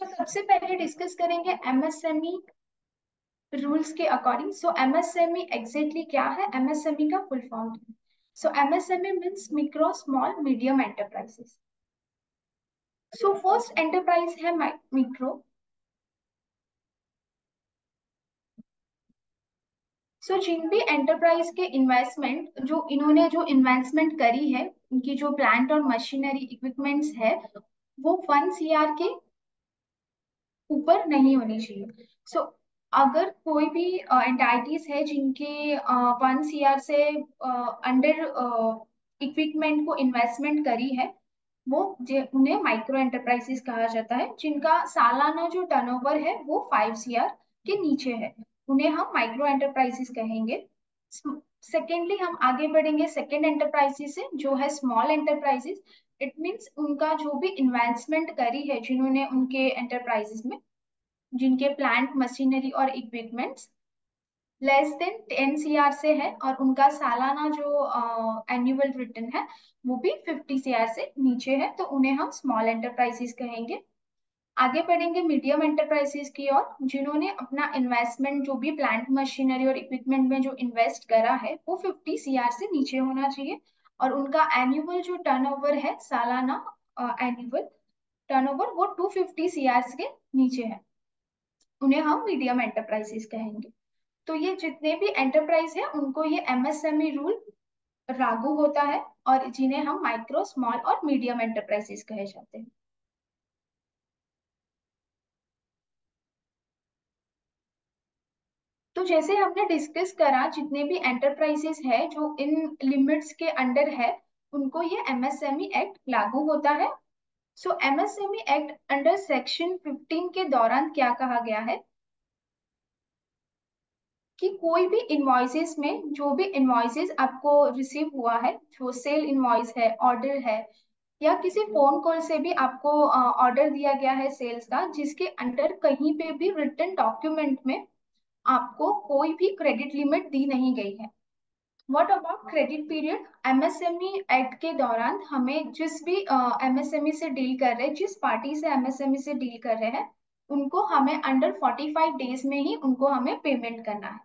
सो so, सबसे पहले discuss करेंगे एमएसएमई रूल्स के अकॉर्डिंग सो एमएसएमई एग्जैक्टली क्या है? एमएसएमई का full form so MSME means micro small medium enterprises so first enterprise है मिक्रो सो so, जिन भी एंटरप्राइज के इन्वेस्टमेंट जो इन्होंने जो इन्वेस्टमेंट करी है उनकी जो प्लांट और मशीनरी इक्विपमेंट्स है वो वन सीआर के ऊपर नहीं होनी चाहिए। सो so, अगर कोई भी एंटाइटीज है जिनके वन सीआर से अंडर इक्विपमेंट को इन्वेस्टमेंट करी है वो उन्हें माइक्रो एंटरप्राइजेस कहा जाता है जिनका सालाना जो टर्नओवर है वो फाइव सीआर के नीचे है। उन्हें हम माइक्रो एंटरप्राइजेस कहेंगे। सेकेंडली हम आगे बढ़ेंगे। सेकेंड एंटरप्राइजेस से जो है स्मॉल एंटरप्राइजेस इट मीन्स उनका जो भी इन्वेस्टमेंट करी है जिन्होंने उनके एंटरप्राइजेस में जिनके प्लांट मशीनरी और equipments less than ten C R से है और उनका सालाना जो एनुअल uh, रिटर्न है वो भी फिफ्टी सी आर से नीचे है तो उन्हें हम स्मॉल एंटरप्राइजेस कहेंगे। आगे बढ़ेंगे मीडियम एंटरप्राइजेस की ओर जिन्होंने अपना इन्वेस्टमेंट जो भी प्लांट मशीनरी और इक्विपमेंट में जो इन्वेस्ट करा है वो फिफ्टी सी से नीचे होना चाहिए। और उनका एनुअल जो टर्नओवर है, सालाना एनुअल टर्नओवर वो 250 फिफ्टी के नीचे है। उन्हें हम मीडियम एंटरप्राइजेस कहेंगे। तो ये जितने भी एंटरप्राइज है, उनको ये एमएसएमई रूल लागू होता है और जिन्हें हम माइक्रो स्मॉल और मीडियम एंटरप्राइजेस कहे जाते हैं। तो जैसे हमने डिस्कस करा, जितने भी एंटरप्राइजेस है जो इन लिमिट्स के अंडर है, उनको ये एमएसएमई एक्ट लागू होता है। So MSME act under section 15 के दौरान क्या कहा गया है? कि कोई भी इन्वॉइसेस में जो भी इन्वॉइसेस आपको रिसीव हुआ है, जो सेल इन्वॉइस है ऑर्डर है, या किसी फ़ोन कॉल से भी आपको ऑर्डर दिया गया है सेल्स का, जिसके अंडर कहीं पे भी रिटर्न डॉक्यूमेंट में आपको कोई भी क्रेडिट लिमिट दी नहीं गई है। What about credit period MSME act के दौरान हमें जिस भी एमएसएमई uh, से डील कर रहे जिस पार्टी से एमएसएमई से डील कर रहे हैं उनको हमें अंडर 45 डेज़ में ही उनको हमें पेमेंट करना है।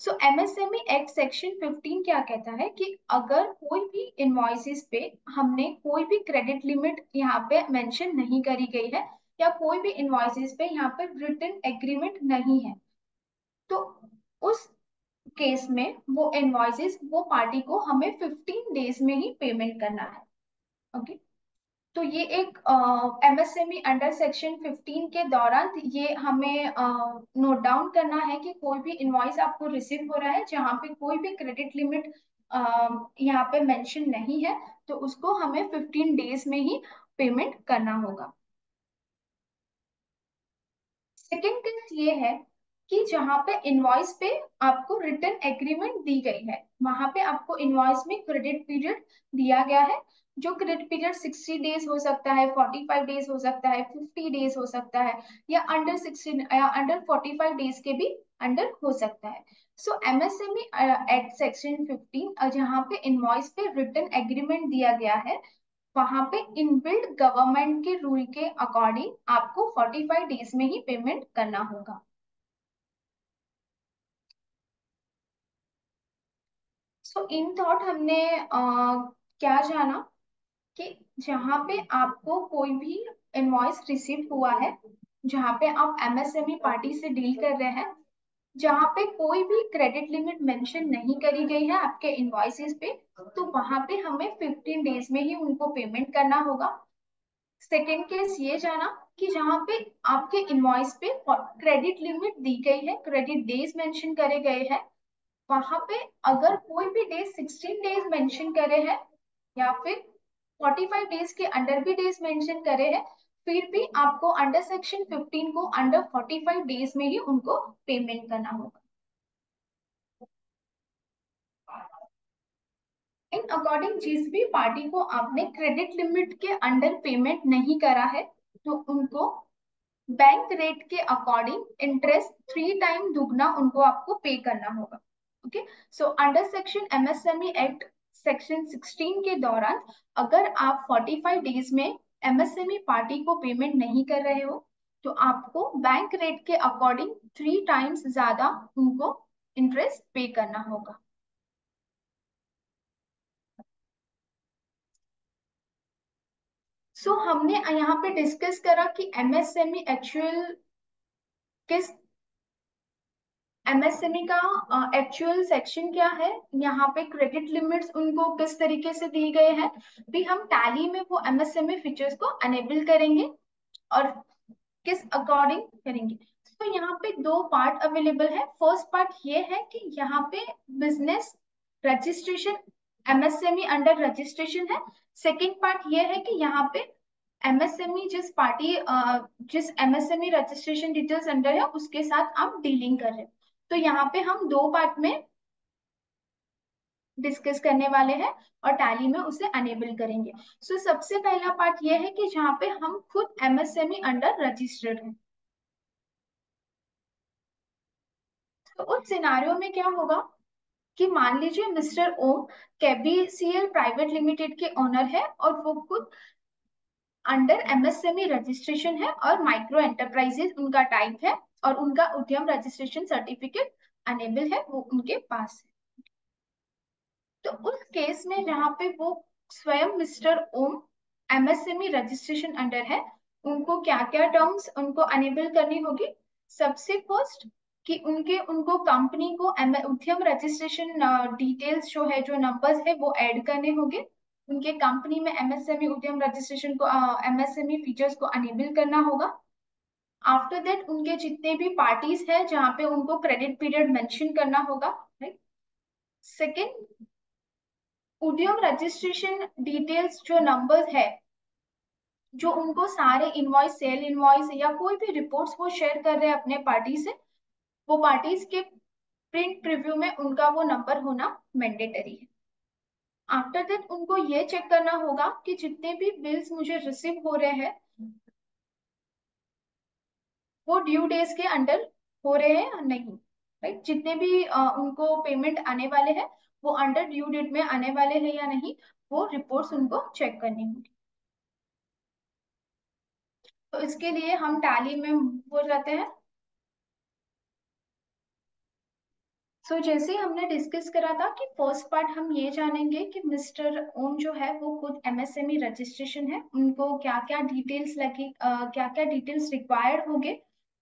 सो एमएसएमई एक्ट सेक्शन 15 क्या कहता है कि अगर कोई भी इन्वॉइसिस पे हमने कोई भी क्रेडिट लिमिट यहाँ पे मेंशन नहीं करी गई है या कोई भी इन्वॉइसिस पे यहाँ पे रिटर्न एग्रीमेंट नहीं है तो उस केस में वो इनवॉइसेस वो पार्टी को हमें 15 डेज़ में ही पेमेंट करना है ओके okay? तो ये एक एमएसएमई अंडर सेक्शन 15 के दौरान ये हमें नोट डाउन करना है कि कोई भी इनवॉइस आपको रिसीव हो रहा है, जहाँ पे कोई भी क्रेडिट लिमिट यहाँ पे मेंशन नहीं है तो उसको हमें 15 डेज़ में ही पेमेंट करना होगा सेकेंड केस ये है कि जहाँ पे इनवॉइस पे आपको रिटर्न एग्रीमेंट दी गई है, वहाँ पे आपको इनवॉइस में क्रेडिट पीरियड दिया गया है, जो क्रेडिट पीरियड 60 डेज़ हो सकता है 45 डेज़ हो सकता है 50 डेज़ हो सकता है, या अंडर 16 या अंडर 45 डेज़ के भी अंडर हो सकता है। सो एमएसएमई एक्ट सेक्शन 15 जहाँ पे इनवॉइस पे रिटर्न एग्रीमेंट दिया गया है, वहाँ पे इनबिल्ड गवर्नमेंट के रूल के अकॉर्डिंग आपको 45 डेज़ में ही पेमेंट करना होगा। सो इन थॉट हमने आ, क्या जाना कि जहाँ पे आपको कोई भी इनवॉइस रिसीव हुआ है जहाँ पे आप एमएसएमई पार्टी से डील कर रहे हैं जहाँ पे कोई भी क्रेडिट लिमिट मेंशन नहीं करी गई है आपके इनवॉइसेस पे तो वहाँ पे हमें 15 डेज़ में ही उनको पेमेंट करना होगा। सेकेंड केस ये जाना कि जहाँ पे आपके इनवॉइस पे क्रेडिट लिमिट दी गई है क्रेडिट डेज़ मेंशन करे गए हैं वहाँ पे अगर कोई भी डेज़ 16 डेज़ मेंशन करे हैं, या फिर 45 डेज़ के अंडर भी डेज़ मेंशन करे हैं, फिर भी आपको अंडर सेक्शन 15 को अंडर 45 डेज़ में ही उनको पेमेंट करना होगा। इन अकॉर्डिंग जिस भी पार्टी को आपने क्रेडिट लिमिट के अंडर पेमेंट नहीं करा है तो उनको बैंक रेट के अकॉर्डिंग इंटरेस्ट थ्री टाइम दुगना उनको आपको पे करना होगा। Okay so under section MSME act section 16 के दौरान अगर आप 45 डेज़ में एमएसएमई पार्टी को पेमेंट नहीं कर रहे हो तो आपको बैंक रेट के अकॉर्डिंग थ्री टाइम्स ज़्यादा उनको इंटरेस्ट पे करना होगा। सो so, हमने यहाँ पे डिस्कस करा कि एमएसएमई एक्चुअल किस एमएसएमई का एक्चुअल uh, सेक्शन क्या है? यहाँ पे क्रेडिट लिमिट्स उनको किस तरीके से दिए गए हैं? भी हम टैली में वो एमएसएमई फीचर्स को अनेबल करेंगे और किस अकॉर्डिंग करेंगे? तो यहाँ पे दो पार्ट अवेलेबल है। फ़र्स्ट पार्ट ये है कि यहाँ पे business registration MSME under registration है। सेकेंड पार्ट ये है कि यहाँ पे एमएसएमई जिस पार्टी जिस एमएसएमई रजिस्ट्रेशन डिटेल्स अंडर है उसके साथ आप डीलिंग कर रहे हैं। तो यहाँ पे हम दो पार्ट में डिस्कस करने वाले हैं और टैली में उसे अनेबल करेंगे। सो so, सबसे पहला पार्ट ये है कि जहाँ पे हम खुद एमएसएमई अंडर रजिस्टर्ड हैं। तो उस सिनारियो में क्या होगा कि मान लीजिए mister Om KBCL private limited के ओनर है और वो खुद अंडर एमएसएमई रजिस्ट्रेशन है और माइक्रो एंटरप्राइजेस उनका टाइप है। और उनका उद्यम रजिस्ट्रेशन सर्टिफिकेट अनेबल है, वो उनके पास है। तो उस केस में जहाँ पे वो स्वयं mister Om MSME registration under है, उनको क्या क्या टर्म्स उनको अनेबल करनी होगी? सबसे फ़र्स्ट कि उनके, उनको कंपनी को उद्यम रजिस्ट्रेशन डिटेल्स जो है, जो नंबर्स है, वो ऐड करने होंगे। उनके कंपनी में एमएसएमई उद्यम रजिस्ट्रेशन को एमएसएमई फीचर्स को अनेबल करना होगा। आफ्टर दैट उनके जितने भी पार्टीज़ है जहाँ पे उनको क्रेडिट पीरियड मेंशन करना होगा right second Udyam registration details जो नंबर्स है, जो उनको सारे इनवॉइस सेल इनवॉइस या कोई भी रिपोर्ट्स वो शेयर कर रहे हैं अपने पार्टी से, वो पार्टीज़ के प्रिंट प्रिव्यू में उनका वो नंबर होना मैंडेटरी है। आफ्टर दैट उनको ये चेक करना होगा कि जितने भी बिल्स मुझे रिसीव हो रहे हैं वो ड्यू डेज़ के अंडर हो रहे हैं या नहीं? राइट जितने भी उनको पेमेंट आने वाले हैं वो अंडर ड्यू डेट में आने वाले हैं या नहीं वो रिपोर्ट्स उनको चेक करनी होगी। तो इसके लिए हम टैली में हो जाते हैं। सो so, जैसे हमने डिस्कस करा था कि फ़र्स्ट पार्ट हम ये जानेंगे कि मिस्टर ओम जो है वो खुद एमएसएमई रजिस्ट्रेशन है। उनको क्या क्या डिटेल्स लगे क्या क्या डिटेल्स रिक्वायर्ड होंगे?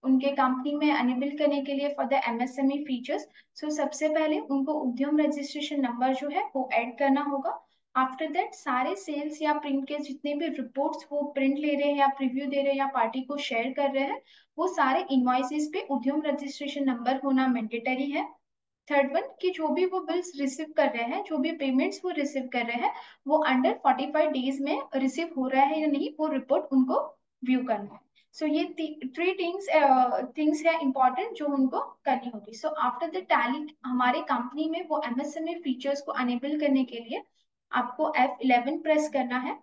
उनके कंपनी में अनेबल करने के लिए for the MSME features so सबसे पहले उनको उद्यम रजिस्ट्रेशन नंबर जो है, वो ऐड करना होगा. आफ्टर दैट सारे सेल्स या प्रिंट के जितने भी रिपोर्ट्स वो प्रिंट ले रहे हैं या प्रीव्यू दे रहे हैं या पार्टी को शेयर कर रहे हैं, वो सारे इनवॉइसेस पे उद्यम रजिस्ट्रेशन नंबर होना मैंडेटरी है. थर्ड वन कि जो भी वो बिल्स रिसीव कर रहे हैं, जो भी पेमेंट्स वो रिसीव कर रहे हैं, वो अंडर 45 डेज़ में रिसीव हो रहा है या नहीं, वो रिपोर्ट उनको व्यू करना है. सो so, ये थ्री थिंग्स थिंग्स है इंपॉर्टेंट जो उनको करनी होगी सो आफ्टर द टैली हमारे कंपनी में वो एमएसएमई फीचर्स को अनेबल करने के लिए आपको F11 प्रेस करना है।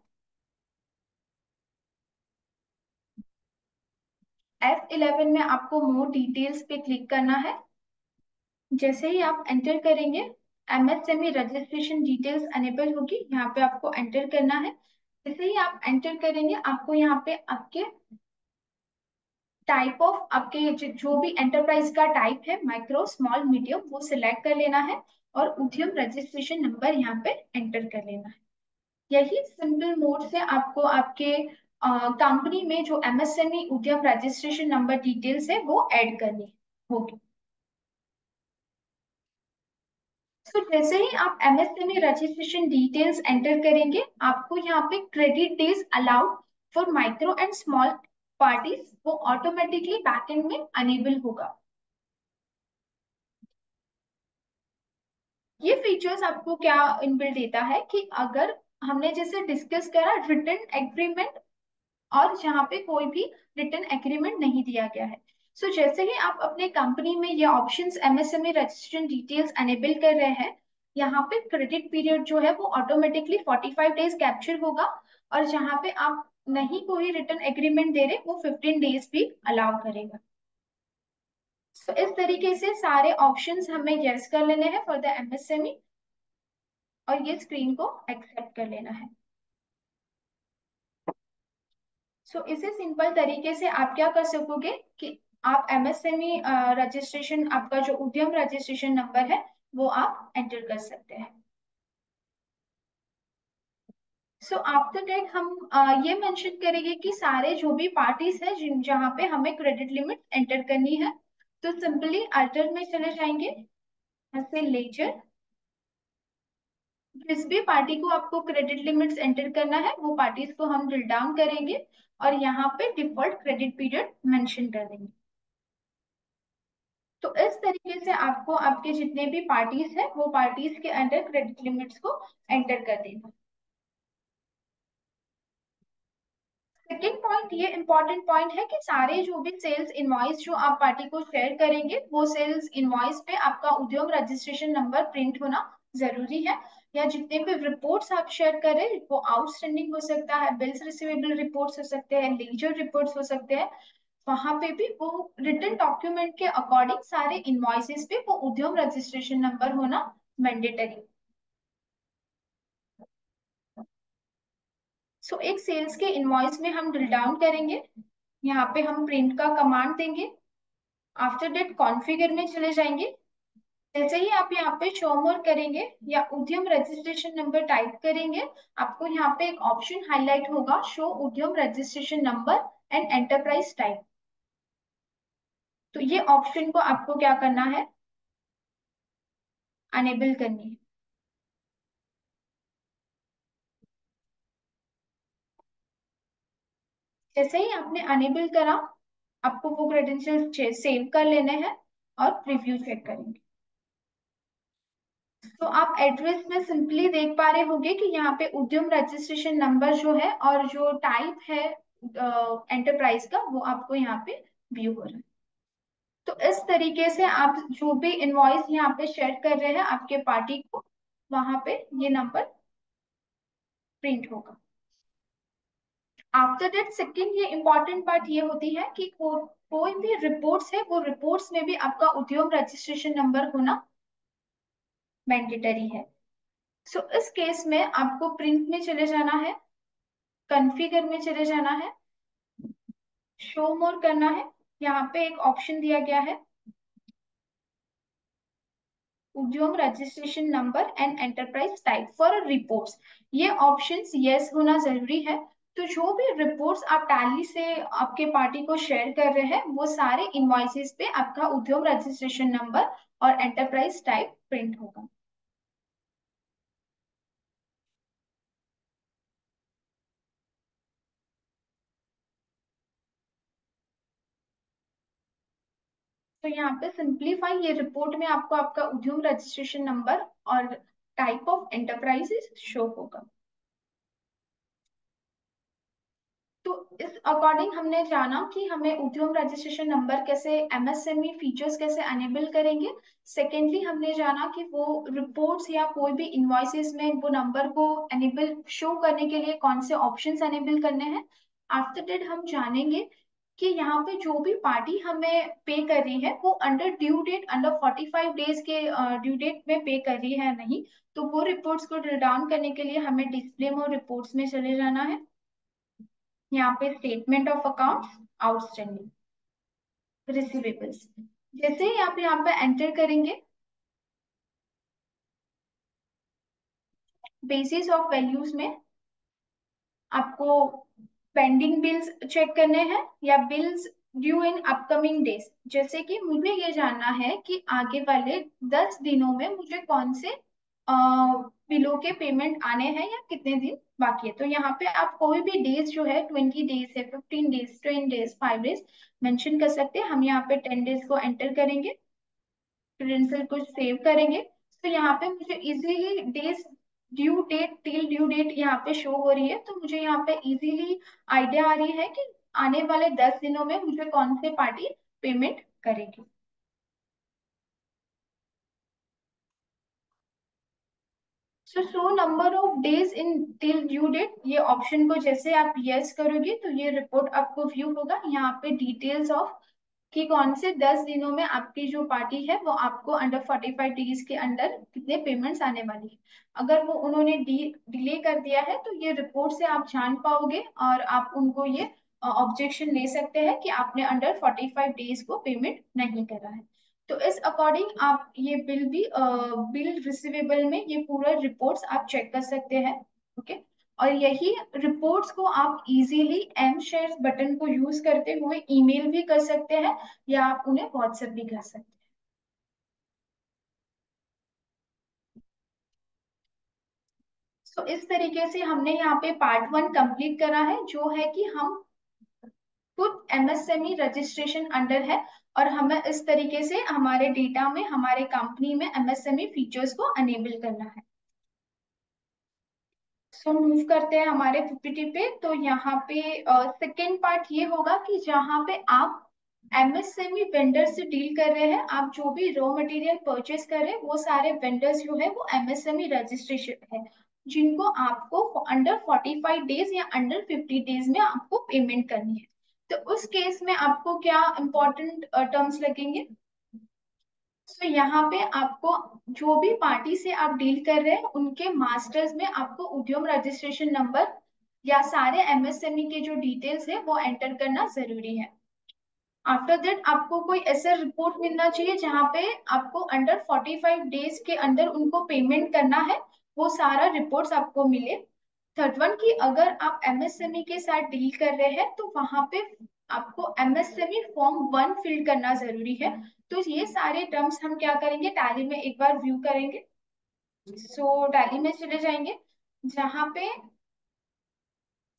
F11 में आपको मोर डिटेल्स पे क्लिक करना है। जैसे ही आप एंटर करेंगे एमएसएमई रजिस्ट्रेशन डिटेल्स अनेबल होगी यहाँ पे आपको एंटर करना है। जैसे ही आप एंटर करेंगे आपको यहाँ पे आपके टाइप ऑफ़ आपके जो भी एंटरप्राइज का टाइप है माइक्रो स्मॉल मीडियम वो सिलेक्ट कर लेना है और उद्यम रजिस्ट्रेशन नंबर यहाँ पे एंटर कर लेना है। यही सिंपल मोड से आपको आपके कंपनी में जो एमएसएमई उद्यम रजिस्ट्रेशन नंबर डिटेल्स है, वो ऐड करनी होगी। तो जैसे ही आप एमएसएमई रजिस्ट्रेशन डिटेल्स एंटर करेंगे, आपको यहाँ पे credit days allowed for micro and small parties वो ऑटोमेटिकली बैकएंड में अनेबल होगा। ये फीचर्स आपको क्या इनबिल्ड देता है कि अगर हमने जैसे डिस्कस करा रिटर्न एग्रीमेंट और जहाँ पे कोई भी रिटर्न एग्रीमेंट नहीं दिया गया है। सो so, जैसे ही आप अपने कंपनी में ये options MSME registration details enable कर रहे हैं यहाँ पे क्रेडिट पीरियड जो है वो ऑटोमेटिकली 45 डेज़ कैप्चर होगा और जहाँ पे आप नहीं कोई रिटर्न एग्रीमेंट दे रहे वो 15 डेज़ भी अलाउ करेगा। So, इस तरीके से सारे ऑप्शंस हमें यस कर लेने हैं फॉर द एमएसएमई और ये स्क्रीन को एक्सेप्ट कर लेना है। सो so, इसे सिंपल तरीके से आप क्या कर सकोगे कि आप एमएसएमई रजिस्ट्रेशन आपका जो उद्यम रजिस्ट्रेशन नंबर है वो आप एंटर कर सकते हैं। सो आफ्टर डेट हम uh, ये मेंशन करेंगे कि सारे जो भी पार्टीज़ हैं जिन जहाँ पे हमें क्रेडिट लिमिट एंटर करनी है तो सिंपली अल्टर में चले जाएँगे। लेजर जिस भी पार्टी को आपको क्रेडिट लिमिट्स एंटर करना है वो पार्टीज़ को हम ड्रिल डाउन करेंगे और यहाँ पे डिफ़ॉल्ट क्रेडिट पीरियड मेंशन कर देंगे। तो इस तरीके से आपको आपके जितने भी पार्टीज़ हैं वो पार्टीज़ के अंडर क्रेडिट लिमिट्स को एंटर कर देना सेकेंड पॉइंट ये इंपॉर्टेंट पॉइंट है कि सारे जो भी सेल्स इनवॉइस जो आप पार्टी को शेयर करेंगे, वो सेल्स इनवॉइस पे आपका उद्योग रजिस्ट्रेशन नंबर प्रिंट होना ज़रूरी है। या जितने भी रिपोर्ट्स आप शेयर करें वो आउटस्टैंडिंग हो सकता है बिल्स रिसीवेबल रिपोर्ट्स हो सकते हैं लीजर रिपोर्ट्स हो सकते हैं, वहाँ पे भी वो रिटर्न डॉक्यूमेंट के अकॉर्डिंग सारे इनवॉइसेस पे वो उद्योग रजिस्ट्रेशन नंबर होना मैंडेटरी सो एक सेल्स के इनवॉइस में हम ड्रिल डाउन करेंगे। यहाँ पे हम प्रिंट का कमांड देंगे। आफ्टर डेट कॉन्फ़िगर में चले जाएँगे। जैसे ही आप यहाँ पे शो मोर करेंगे या उद्यम रजिस्ट्रेशन नंबर टाइप करेंगे, आपको यहाँ पे एक ऑप्शन हाईलाइट होगा शो उद्यम registration number and enterprise type तो ये ऑप्शन को आपको क्या करना है? अनेबल करनी है। जैसे ही आपने अनेबल करा, आपको वो क्रेडेंशियल सेव कर लेने हैं और प्रीव्यू चेक करेंगे। तो आप एड्रेस में सिंपली देख पा रहे होंगे कि यहाँ पे उद्यम रजिस्ट्रेशन नंबर जो है और जो टाइप है एंटरप्राइज का, वो आपको यहाँ पे व्यू हो रहा है। तो इस तरीके से आप जो भी इनवॉइस यहाँ पे शेयर कर रहे हैं, आपके पार्टी को, वहाँ पे ये नंबर प्रिंट होगा। आफ्टर दैट सेकेंड ये इंपॉर्टेंट पार्ट ये होती है कि को, कोई भी रिपोर्ट्स है वो रिपोर्ट्स में भी आपका उद्योग रजिस्ट्रेशन नंबर होना मैंडेटरी है। सो so, इस केस में आपको प्रिंट में चले जाना है कॉन्फ़िगर में चले जाना है शो मोर करना है यहाँ पे एक ऑप्शन दिया गया है उद्योग registration number and enterprise type for reports ये ऑप्शंस यस होना ज़रूरी है तो जो भी रिपोर्ट्स आप टैली से आपके पार्टी को शेयर कर रहे हैं, वो सारे इनवॉइसेस पे आपका उद्योग रजिस्ट्रेशन नंबर और एंटरप्राइज टाइप प्रिंट होगा। तो यहाँ पे सिंप्लीफाई ये रिपोर्ट में आपको आपका उद्योग रजिस्ट्रेशन नंबर और टाइप ऑफ़ एंटरप्राइजेस शो होगा तो इस अकॉर्डिंग हमने जाना कि हमें उद्योग रजिस्ट्रेशन नंबर कैसे एमएसएमई फीचर्स कैसे अनेबल करेंगे। सेकेंडली हमने जाना कि वो रिपोर्ट्स या कोई भी इनवॉइसेस में वो नंबर को एनेबल शो करने के लिए कौन से ऑप्शंस एनेबल करने हैं। आफ्टर डेट हम जानेंगे कि यहाँ पे जो भी पार्टी हमें पे कर रही है, वो under due date under 45 days के ड्यू डेट में पे कर रही है नहीं तो वो रिपोर्ट्स को ड्रिल डाउन करने के लिए हमें डिस्प्ले में रिपोर्ट्स में चले जाना है। यहाँ पे statement of accounts outstanding receivables जैसे ही आप यहाँ पे एंटर करेंगे बेसिस ऑफ़ वैल्यूज़ में आपको पेंडिंग बिल्स चेक करने हैं या bills due in upcoming days जैसे कि मुझे ये जानना है कि आगे वाले दस दिनों में मुझे कौन से बिलों के पेमेंट आने हैं या कितने दिन बाकी है? तो यहाँ पे आप कोई भी डेज़ जो है ट्वेंटी डेज़ है fifteen days ten days five days mention कर सकते हैं। हम यहाँ पे टेन डेज़ को एंटर करेंगे क्रेडेंशियल को सेव करेंगे। तो यहाँ पे मुझे easily days due date till due date यहाँ पे शो हो रही है। तो मुझे यहाँ पे इजीली आइडिया आ रही है कि आने वाले दस दिनों में मुझे कौन से पार्टी पेमेंट करेगी। So show number of days in till due date ये ऑप्शन को जैसे आप यस करोगे तो ये रिपोर्ट आपको व्यू होगा। यहाँ पे डिटेल्स ऑफ़ कि कौन से दस दिनों में आपकी जो पार्टी है, वो आपको अंडर फोर्टी फाइव डेज़ के अंदर कितने पेमेंट्स आने वाली है। अगर वो उन्होंने डिले कर दिया है तो ये रिपोर्ट से आप जान पाओगे और आप उनको ये ऑब्जेक्शन ले सकते हैं कि आपने अंडर फोर्टी फाइव डेज़ को पेमेंट नहीं करा है। तो इस अकॉर्डिंग आप ये बिल भी बिल रिसीवेबल में ये पूरा रिपोर्ट्स आप चेक कर सकते हैं ओके okay? और यही रिपोर्ट्स को आप इजीली एम शेयर बटन को यूज़ करते हुए ईमेल भी कर सकते हैं या आप उन्हें व्हाट्सएप भी कर सकते हैं तो इस तरीके से हमने यहाँ पे पार्ट वन कंप्लीट करा है, जो है कि हम खुद एमएसएमई रजिस्ट्रेशन अंडर है और हमें इस तरीके से हमारे डेटा में हमारे कंपनी में एमएसएमई फीचर्स को अनेबल करना है। सो so, मूव करते हैं हमारे पीपीटी पे। तो यहाँ पे सेकेंड uh, पार्ट ये होगा कि जहाँ पे आप एमएसएमई वेंडर से डील कर रहे हैं आप जो भी रॉ मटेरियल परचेस कर रहे हैं वो सारे वेंडर्स जो है वो एमएसएमई रजिस्ट्रेशन है जिनको आपको अंडर 45 डेज़ या अंडर 50 डेज़ में आपको पेमेंट करनी है। तो उस केस में आपको क्या इंपॉर्टेंट टर्म्स लगेंगे? तो यहाँ पे आपको जो भी पार्टी से आप डील कर रहे हैं, उनके मास्टर्स में आपको उद्यम रजिस्ट्रेशन नंबर या सारे एमएसएमई के जो डिटेल्स है, वो एंटर करना ज़रूरी है। आफ्टर दैट आपको कोई ऐसा रिपोर्ट मिलना चाहिए जहाँ पे आपको अंडर 45 डेज़ के अंदर उनको पेमेंट करना है, वो सारा रिपोर्ट्स आपको मिले। थर्ड वन की अगर आप एमएसएमई के साथ डील कर रहे हैं तो वहाँ पे आपको एमएसएमई फॉर्म वन फिल करना ज़रूरी है। तो ये सारे टर्म्स हम क्या करेंगे? टैली में एक बार व्यू करेंगे। सो so, टैली में चले जाएँगे जहाँ पे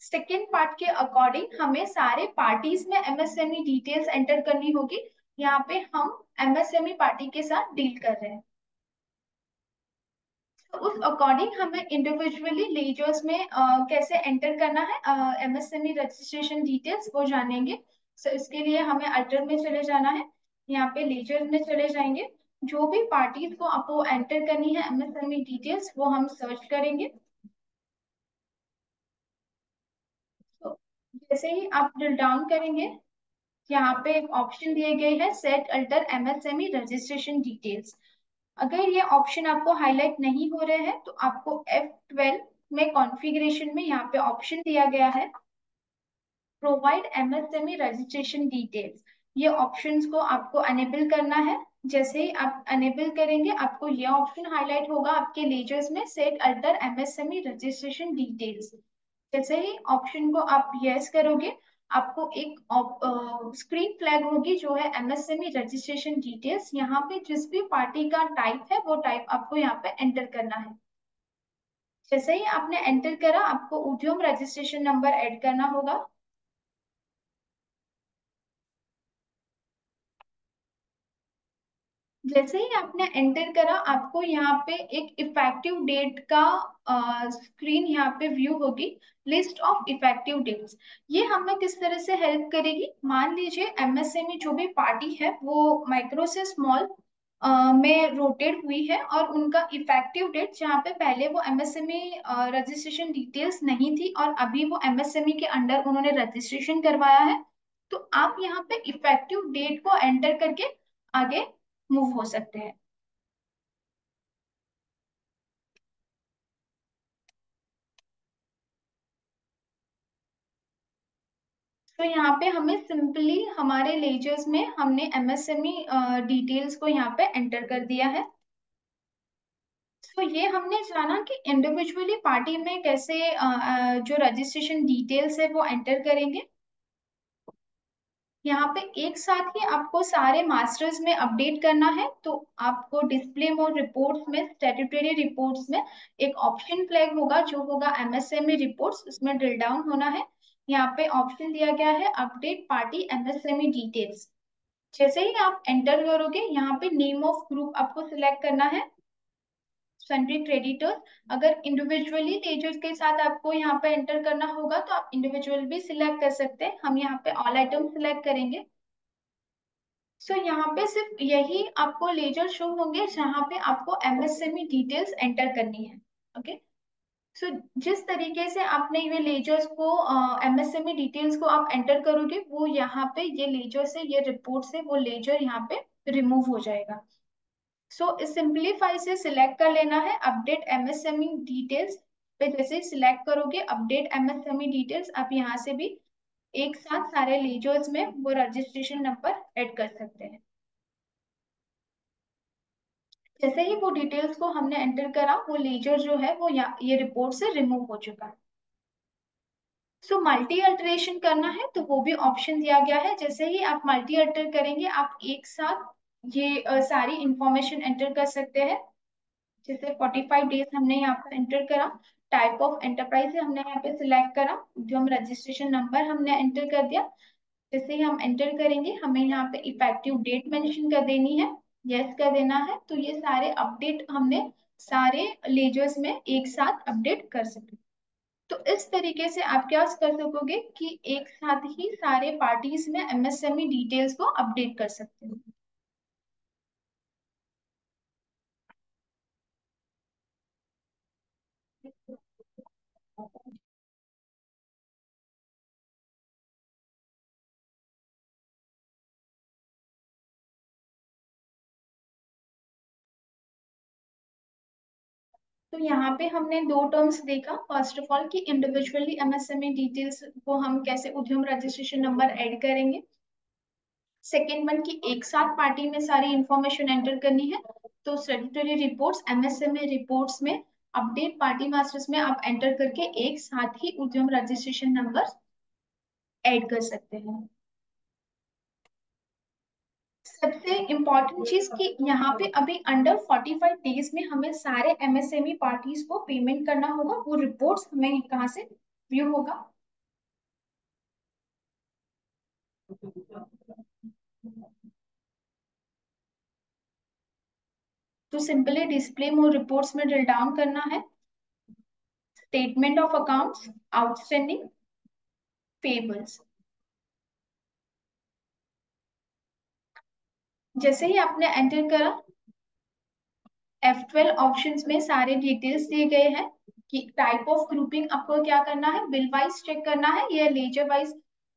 सेकेंड पार्ट के अकॉर्डिंग हमें सारे पार्टीज़ में एमएसएमई डिटेल्स एंटर करनी होगी। यहाँ पे हम एमएसएमई पार्टी के साथ डील कर रहे हैं। तो उस अकॉर्डिंग हमें इंडिविजुअली लेजर्स में कैसे एंटर करना है एमएसएमई रजिस्ट्रेशन डिटेल्स वो जानेंगे। सो so, इसके लिए हमें अल्टर में चले जाना है यहाँ पे लेजर में चले जाएँगे। जो भी पार्टीज़ को आपको एंटर करनी है एमएसएमई डिटेल्स वो हम सर्च करेंगे। तो जैसे ही आप ड्रिल डाउन करेंगे यहाँ पे एक ऑप्शन दिए गए हैं set alter MSME registration details अगर ये ऑप्शन आपको हाईलाइट नहीं हो रहे हैं तो आपको F12 में कॉन्फ़िगरेशन में यहाँ पे ऑप्शन दिया गया है। प्रोवाइड एमएसएमई रजिस्ट्रेशन डिटेल्स ये ऑप्शंस को आपको अनेबल करना है। जैसे ही आप अनेबल करेंगे, आपको ये ऑप्शन हाईलाइट होगा आपके लेजर्स में set alter MSME registration details जैसे ही ऑप्शन को आप यस करोगे आपको एक स्क्रीन फ्लैग होगी जो है एमएसएमई रजिस्ट्रेशन डिटेल्स यहाँ पे जिस भी पार्टी का टाइप है, वो टाइप आपको यहाँ पे एंटर करना है। जैसे ही आपने एंटर करा, आपको उद्योग रजिस्ट्रेशन नंबर एड करना होगा। जैसे ही आपने एंटर करा, आपको यहाँ पे एक इफ़ेक्टिव डेट का स्क्रीन यहाँ पे व्यू होगी लिस्ट ऑफ़ इफ़ेक्टिव डेट्स ये हमें किस तरह से हेल्प करेगी? मान लीजिए एमएसएमई जो भी पार्टी है, वो माइक्रो से स्मॉल में रोटेट हुई है और उनका इफ़ेक्टिव डेट जहाँ पे पहले वो एमएसएमई रजिस्ट्रेशन डिटेल्स नहीं थी और अभी वो एमएसएमई के अंडर उन्होंने रजिस्ट्रेशन करवाया है। तो आप यहाँ पे इफ़ेक्टिव डेट को एंटर करके आगे मूव हो सकते हैं। तो यहाँ पे हमें सिंपली हमारे लेजर्स में हमने एमएसएमई डिटेल्स को यहाँ पे एंटर कर दिया है। तो ये हमने जाना कि इंडिविजुअली पार्टी में कैसे जो रजिस्ट्रेशन डिटेल्स है वो एंटर करेंगे। यहाँ पे एक साथ ही आपको सारे मास्टर्स में अपडेट करना है तो आपको डिस्प्ले मोड रिपोर्ट्स में स्टेटरी रिपोर्ट्स में एक ऑप्शन फ्लैग होगा, जो होगा एमएसएमई रिपोर्ट्स उसमें ड्रिल डाउन होना है। यहाँ पे ऑप्शन दिया गया है अपडेट पार्टी एमएसएमई डिटेल्स जैसे ही आप एंटर करोगे, यहाँ पे नेम ऑफ़ ग्रुप आपको सिलेक्ट करना है। सन्ड्री क्रेडिटर्स अगर इंडिविजुअली लेजर्स के साथ आपको यहाँ पे एंटर करना होगा तो आप इंडिविजुअल भी सिलेक्ट कर सकते हैं। हम यहाँ पे ऑल आइटम सिलेक्ट करेंगे। सो so, यहाँ पे सिर्फ़ यही आपको लेजर शो होंगे जहाँ पे आपको एमएसएमई डिटेल्स एंटर करनी है। Okay okay? सो so, जिस तरीके से आपने ये लेजर्स को एमएसएमई uh, डिटेल्स को आप एंटर करोगे वो यहाँ पे ये लेजर से ये रिपोर्ट से वो लेजर यहाँ पे रिमूव हो जाएगा। सो so, सिंप्लीफाई से सिलेक्ट कर लेना है अपडेट एमएसएमई डिटेल्स पे जैसे सिलेक्ट करोगे अपडेट एमएसएमई डिटेल्स आप यहाँ से भी एक साथ सारे लीजर्स में वो रजिस्ट्रेशन नंबर ऐड कर सकते हैं। जैसे ही वो डिटेल्स को हमने एंटर करा वो लेजर जो है वो ये रिपोर्ट से रिमूव हो चुका है। सो मल्टी अल्टरेशन करना है तो वो भी ऑप्शन दिया गया है। जैसे ही आप मल्टी अल्टर करेंगे आप एक साथ ये uh, सारी इंफॉर्मेशन एंटर कर सकते हैं। जैसे 45 डेज़ हमने यहाँ पर एंटर करा। टाइप ऑफ़ एंटरप्राइज हमने यहाँ पे सिलेक्ट करा। जो हम रजिस्ट्रेशन नंबर हमने एंटर कर दिया। जैसे ही हम एंटर करेंगे हमें यहाँ पे इफ़ेक्टिव डेट मेंशन कर देनी है। यस कर देना है। तो ये सारे अपडेट हमने सारे लेजर्स में एक साथ अपडेट कर सकते तो इस तरीके से आप क्या कर सकोगे कि एक साथ ही सारे पार्टीज़ में एमएसएमई डिटेल्स को अपडेट कर सकते हो। तो यहाँ पे हमने दो टर्म्स देखा फ़र्स्ट ऑफ़ ऑल कि इंडिविजुअली एमएसएमई डिटेल्स को हम कैसे उद्यम रजिस्ट्रेशन नंबर ऐड करेंगे। सेकेंड वन की एक साथ पार्टी में सारी इंफॉर्मेशन एंटर करनी है तो स्टेटरी रिपोर्ट्स एमएसएमई रिपोर्ट्स में अपडेट पार्टी मास्टर्स में आप एंटर करके एक साथ ही उद्यम रजिस्ट्रेशन नंबर ऐड कर सकते हैं। सबसे इम्पोर्टेंट चीज़ कि यहाँ पे अभी अंडर 45 डेज़ में हमें सारे एमएसएमई पार्टीज़ को पेमेंट करना होगा। वो रिपोर्ट्स हमें कहाँ से व्यू होगा? तो सिंपली डिस्प्ले मोर रिपोर्ट्स में ड्रिल डाउन करना है। Statement of accounts outstanding payables जैसे ही आपने एंटर करा F12 ऑप्शंस में सारे डिटेल्स दिए गए हैं कि टाइप ऑफ़ ग्रुपिंग आपको क्या करना है बिल वाइज चेक करना है या लेजर वाइज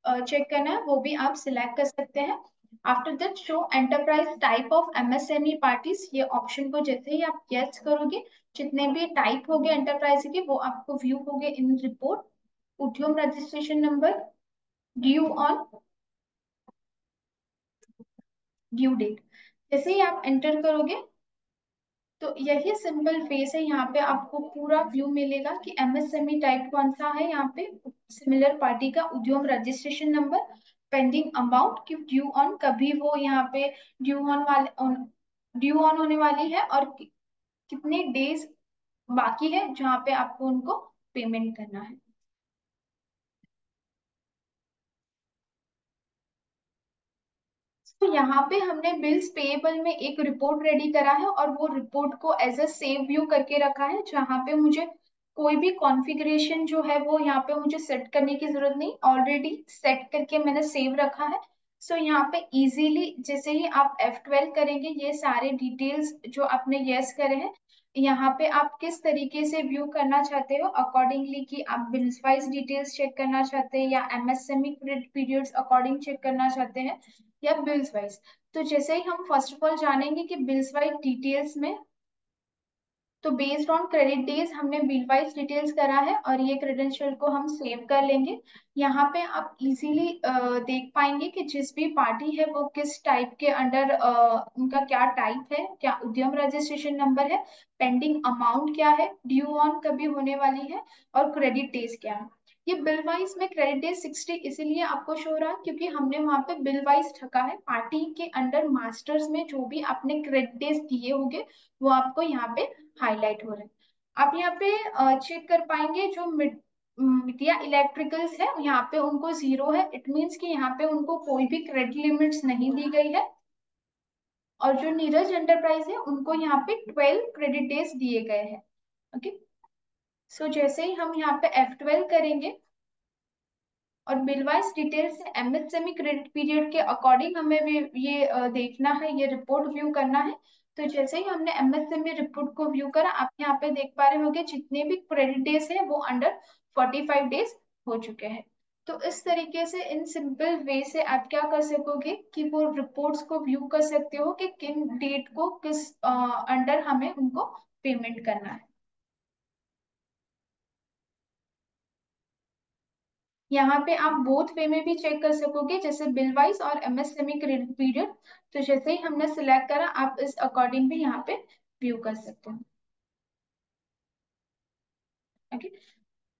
चेक करना है, वो भी आप सिलेक्ट कर सकते हैं। After that show enterprise type of MSME parties ये ऑप्शन को जैसे ही आप यस करोगे, जितने भी टाइप हो गए एंटरप्राइज के, वो आपको व्यू हो गए इन रिपोर्ट उद्यम registration number due on due date जैसे ही आप एंटर करोगे तो यही सिंपल फेस है, यहाँ पे आपको पूरा व्यू मिलेगा कि एमएसएमई टाइप कौन सा है। यहाँ पे सिमिलर पार्टी का Udyog registration number pending amount कि ड्यू ऑन कभी वो यहाँ पे ड्यू ऑन वाले ड्यू ऑन होने वाली है और कितने डेज़ बाकी है जहाँ पे आपको उनको पेमेंट करना है। तो यहाँ पे हमने बिल्स पेएबल में एक रिपोर्ट रेडी करा है और वो रिपोर्ट को एज अ सेव व्यू करके रखा है जहाँ पे मुझे कोई भी कॉन्फ़िगरेशन जो है वो यहाँ पे मुझे सेट करने की ज़रूरत नहीं ऑलरेडी सेट करके मैंने सेव रखा है। सो so, यहाँ पे इजीली जैसे ही आप F12 करेंगे ये सारे डिटेल्स जो आपने यस करे हैं यहाँ पे आप किस तरीके से व्यू करना चाहते हो अकॉर्डिंगली कि आप बिल्स वाइज डिटेल्स चेक करना चाहते हैं या MSME credit periods according check करना चाहते हैं या बिल्स वाइज तो जैसे ही हम फ़र्स्ट ऑफ़ ऑल जानेंगे कि बिल्स वाइज डिटेल्स में तो बेस्ड ऑन क्रेडिट डेज़ हमने बिल वाइज डिटेल्स करा है और ये क्रेडेंशियल को हम सेव कर लेंगे। यहाँ पे आप इजीली देख पाएँगे कि जिस भी पार्टी है वो किस टाइप के अंडर उनका क्या टाइप है, क्या उद्यम रजिस्ट्रेशन नंबर है पेंडिंग अमाउंट क्या है ड्यू ऑन कभी होने वाली है और क्रेडिट डेज़ क्या है। ये बिल वाइज में क्रेडिट डेज़ सिक्सटी इसीलिए आपको शो रहा क्योंकि हमने वहाँ पे बिल वाइज ठका है। पार्टी के अंडर मास्टर्स में जो भी आपने क्रेडिट डेज़ दिए होंगे, वो आपको यहाँ पे हाईलाइट हो रहे हैं। आप यहाँ पे चेक कर पाएँगे जो मीडिया इलेक्ट्रिकल्स है, यहाँ पे उनको ज़ीरो है। इट मीन्स कि यहाँ पे उनको कोई भी क्रेडिट लिमिट्स नहीं दी गई है। और जो नीरज एंटरप्राइज है, उनको यहाँ पे ट्वेल्व क्रेडिट डेज़ दिए गए हैं। ओके सो so, जैसे ही हम यहाँ पे F12 करेंगे और बिलवाइज डिटेल से एमएसएमई क्रेडिट पीरियड के अकॉर्डिंग हमें ये देखना है ये रिपोर्ट व्यू करना है। तो जैसे ही हमने एमएसएमई रिपोर्ट को व्यू करा आप यहाँ पे देख पा रहे होंगे जितने भी क्रेडिट डेज़ है वो अंडर 45 डेज़ हो चुके हैं। तो इस तरीके से इन सिंपल वे से आप क्या कर सकोगे कि वो रिपोर्ट्स को व्यू कर सकते हो कि किन डेट को किस अंडर हमें उनको पेमेंट करना है। यहाँ पे आप बोथ वे में भी चेक कर सकोगे जैसे बिल वाइज और एमएसएमई क्रेडिट पीरियड तो जैसे ही हमने सिलेक्ट करा आप इस अकॉर्डिंग भी यहाँ पे व्यू कर सकते हो। ओके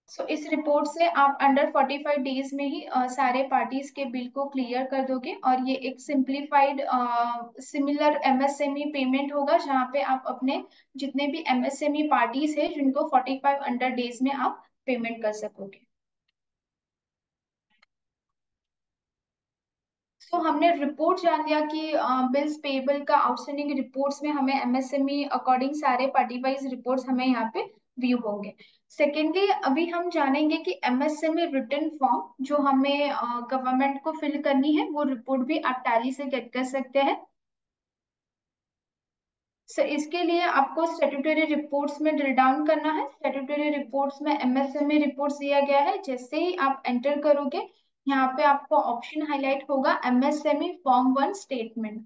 सो इस रिपोर्ट से आप अंडर 45 डेज़ में ही uh, सारे पार्टीज़ के बिल को क्लियर कर दोगे और ये एक सिंप्लीफाइड सिमिलर एमएसएमई पेमेंट होगा जहाँ पे आप अपने जितने भी एमएसएमई पार्टीज़ है जिनको 45 अंडर डेज़ में आप पेमेंट कर सकोगे। तो हमने रिपोर्ट जान लिया कि बिल्स पेबल का आउटस्टैंडिंग रिपोर्ट्स में हमें एमएसएमई अकॉर्डिंग सारे पार्टी वाइज रिपोर्ट्स हमें यहाँ पे व्यू होंगे। सेकेंडली अभी हम जानेंगे कि एमएसएमई रिटर्न फॉर्म जो हमें गवर्नमेंट को फिल करनी है वो रिपोर्ट भी आप टैली से गेट कर सकते हैं। सो so, इसके लिए आपको स्टेट्यूटरी रिपोर्ट्स में ड्रिल डाउन करना है। स्टेट्यूटरी रिपोर्ट्स में एमएसएमई रिपोर्ट्स दिया गया है। जैसे ही आप एंटर करोगे यहाँ पे आपको ऑप्शन हाईलाइट होगा एमएसएमई फॉर्म वन स्टेटमेंट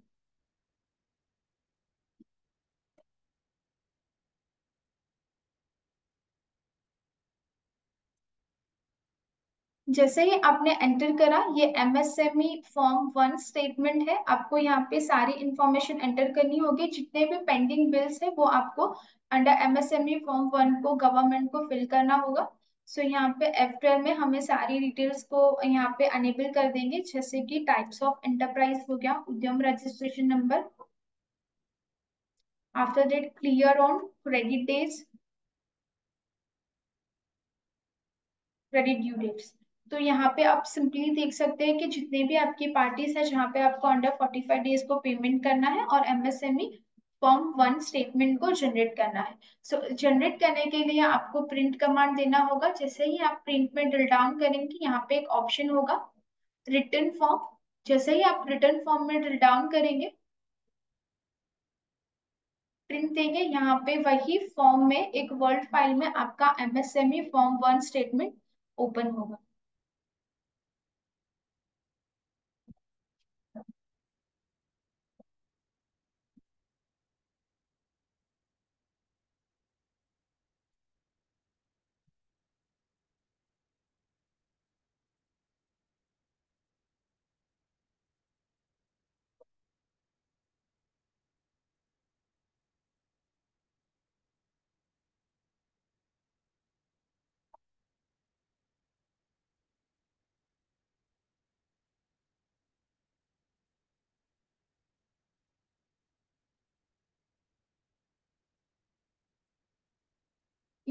जैसे ही आपने एंटर करा, ये एमएसएमई फॉर्म वन स्टेटमेंट है। आपको यहाँ पे सारी इंफॉर्मेशन एंटर करनी होगी। जितने भी पेंडिंग बिल्स है, वो आपको अंडर एमएसएमई फॉर्म वन को गवर्नमेंट को फिल करना होगा। सो so, यहाँ पे एफ़ में हमें सारी डिटेल्स को यहाँ पे अनेबल कर देंगे जैसे कि टाइप्स ऑफ़ एंटरप्राइज हो गया उद्यम registration number after that clear on credit days credit due dates तो यहाँ पे आप सिंपली देख सकते हैं कि जितने भी आपकी पार्टीज़ है जहाँ पे आपको अंडर 45 डेज़ को पेमेंट करना है और एमएसएमई फॉर्म वन स्टेटमेंट को जनरेट करना है। सो so, जनरेट करने के लिए आपको प्रिंट कमांड देना होगा। जैसे ही आप प्रिंट में ड्रिल डाउन करेंगे यहाँ पे एक ऑप्शन होगा रिटर्न फॉर्म जैसे ही आप रिटर्न फॉर्म में ड्रिल डाउन करेंगे प्रिंट देंगे यहाँ पे वही फॉर्म में एक वर्ल्ड फ़ाइल में आपका MSME form one statement open होगा।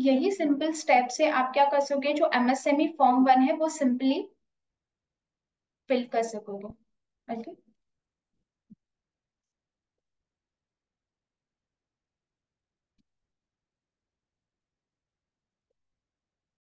यही सिंपल स्टेप से आप क्या कर सकोगे? जो एमएसएमई फॉर्म वन है, वो सिंपली फिल कर सकोगे। ओके